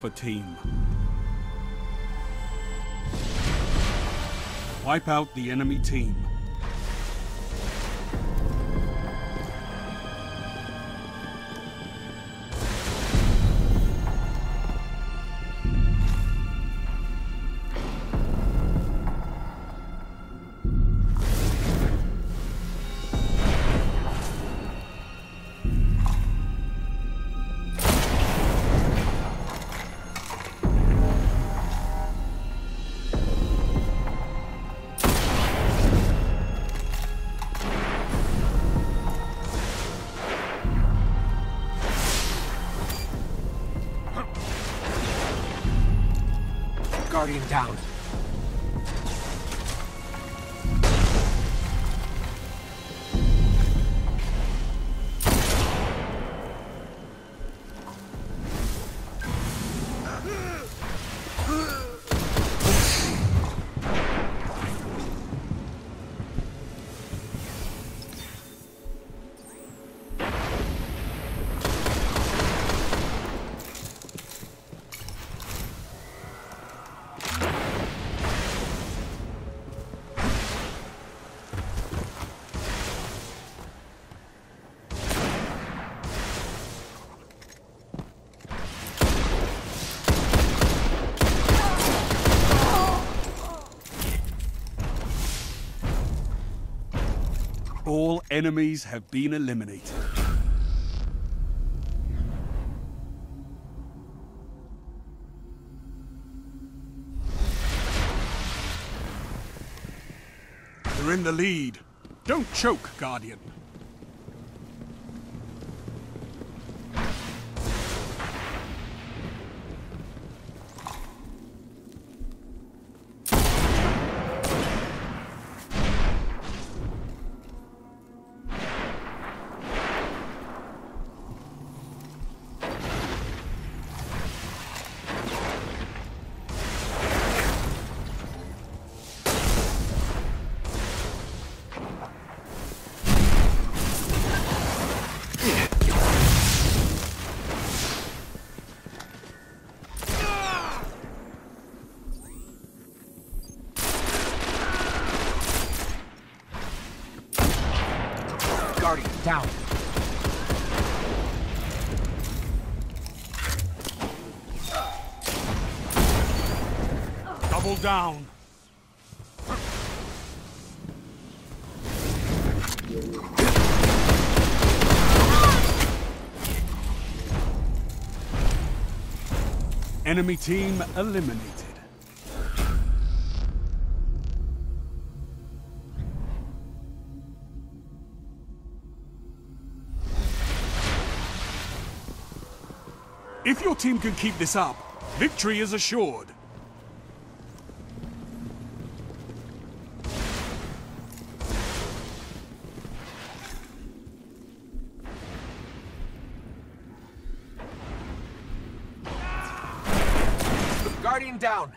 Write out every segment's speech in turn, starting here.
for team. Wipe out the enemy team. Guardian down. All enemies have been eliminated. They're in the lead. Don't choke, Guardian. Down. Double down. Enemy team eliminated. If your team can keep this up, victory is assured. Guardian down.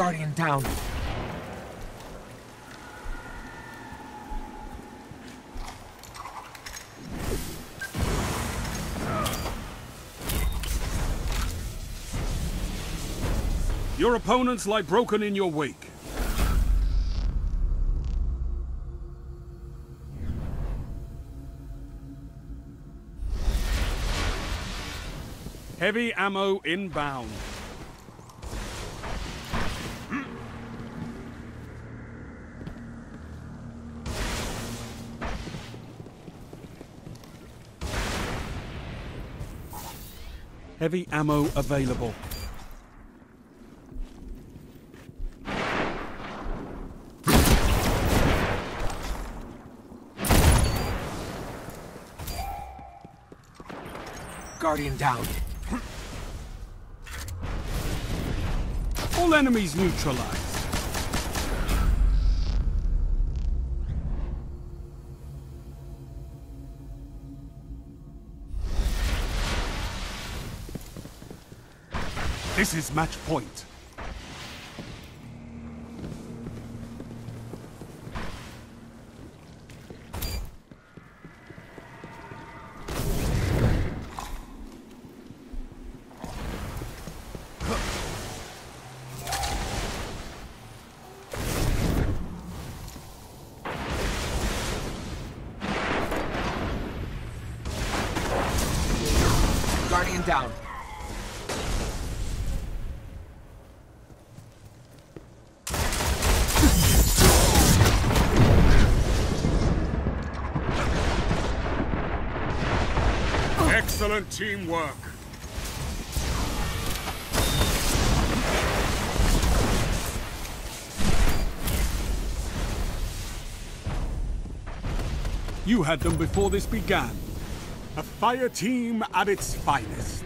Guardian down. Your opponents lie broken in your wake. Heavy ammo inbound. Heavy ammo available. Guardian down. All enemies neutralized. This is match point. Guardian down. Excellent teamwork. You had them before this began. A fire team at its finest.